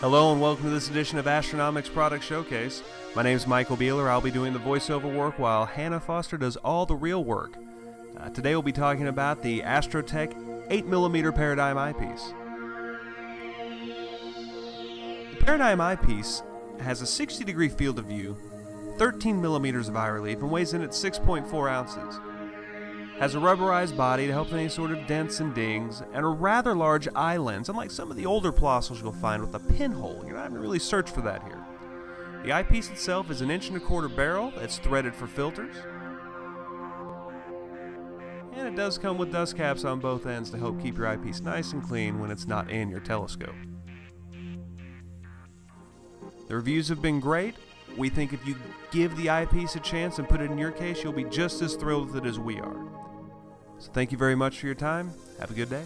Hello and welcome to this edition of Astronomics Product Showcase. My name is Michael Bieler. I'll be doing the voiceover work while Hannah Foster does all the real work. Uh, today we'll be talking about the Astrotech 8mm Paradigm eyepiece. The Paradigm eyepiece has a 60 degree field of view, 13 millimeters of eye relief, and weighs in at 6.4 ounces has a rubberized body to help with any sort of dents and dings, and a rather large eye lens, unlike some of the older Plössls you'll find with a pinhole. You're not having to really search for that here. The eyepiece itself is an inch and a quarter barrel that's threaded for filters. And it does come with dust caps on both ends to help keep your eyepiece nice and clean when it's not in your telescope. The reviews have been great. We think if you give the eyepiece a chance and put it in your case, you'll be just as thrilled with it as we are. So thank you very much for your time. Have a good day.